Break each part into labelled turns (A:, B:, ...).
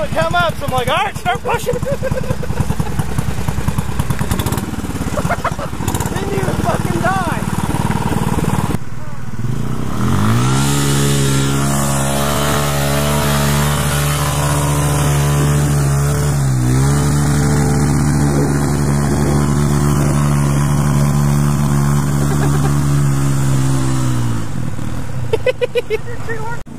A: felt it come up, so I'm like, all right, start pushing. Didn't even fucking die. Just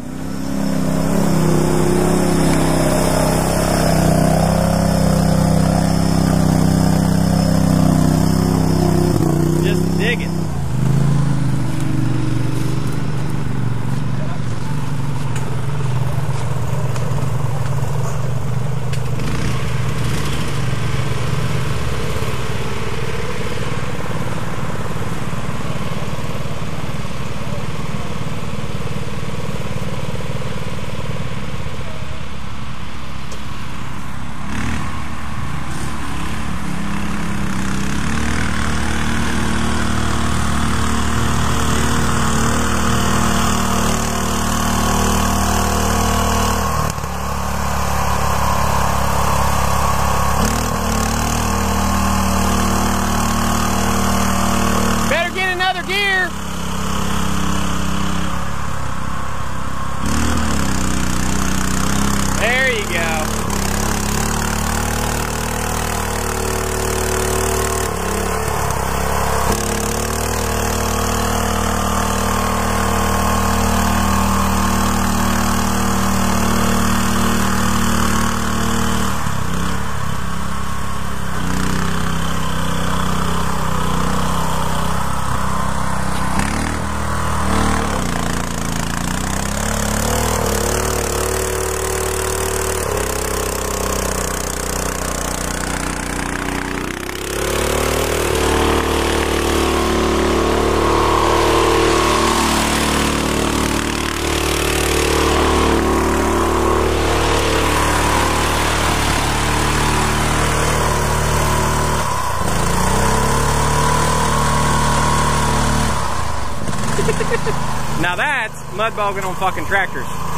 A: Now that's mud bogging on fucking tractors.